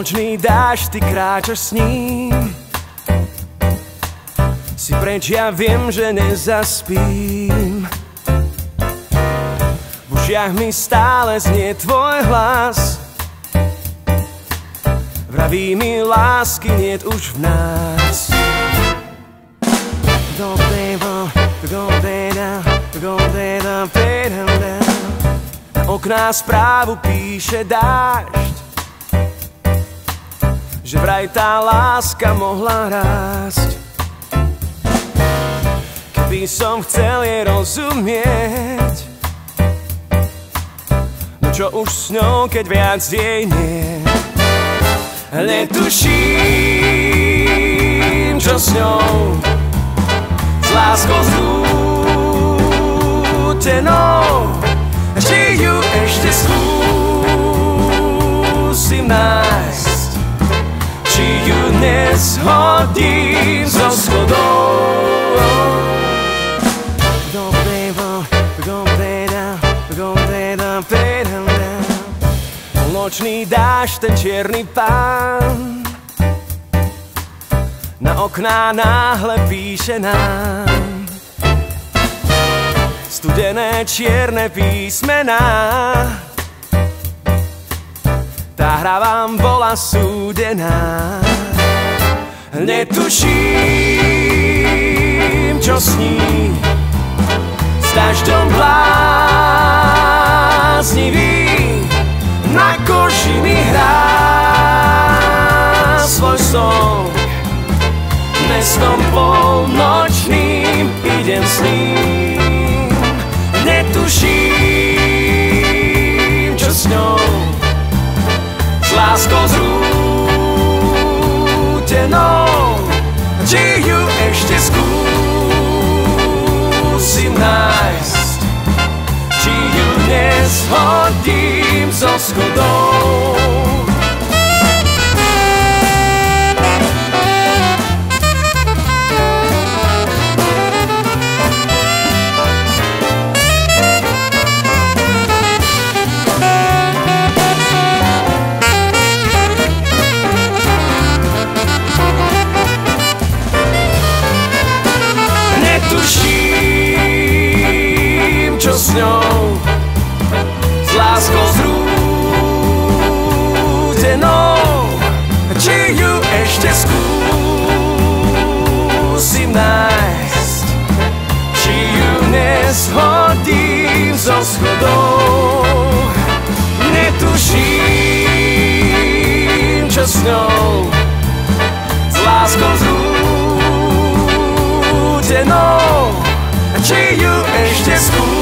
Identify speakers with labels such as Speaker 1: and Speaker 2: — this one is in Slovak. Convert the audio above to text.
Speaker 1: Polnočný dáš, ty kráčaš s ním. Si preč, ja viem, že nezaspím. V ušiach mi stále znie tvoj hlas. Vraví mi lásky niet už v nás. Don't play down, don't play down, play down, down. Okná správu píše dážď že vraj tá láska mohla rásť. Keby som chcel jej rozumieť, no čo už s ňou, keď viac jej nie. Netuším, čo s ňou, s láskou zrútenou, Nočný dáš, ten čierny pán. Na okná náhle píše nám. Studené čierne písmená tá hra vám bola súdená. Netuším, čo sní s dažďom bláznivý netuším, čo s ňou s láskou zrútenou. Či ju ešte skúsim nájsť. Či ju dnes hodím zo schodov láskou zrúdenou Či ju ešte skúsim nájsť? Či ju neshodím zo schodov Netuším, čo s ňou. S láskou zrúdenou či ju ešte skúsim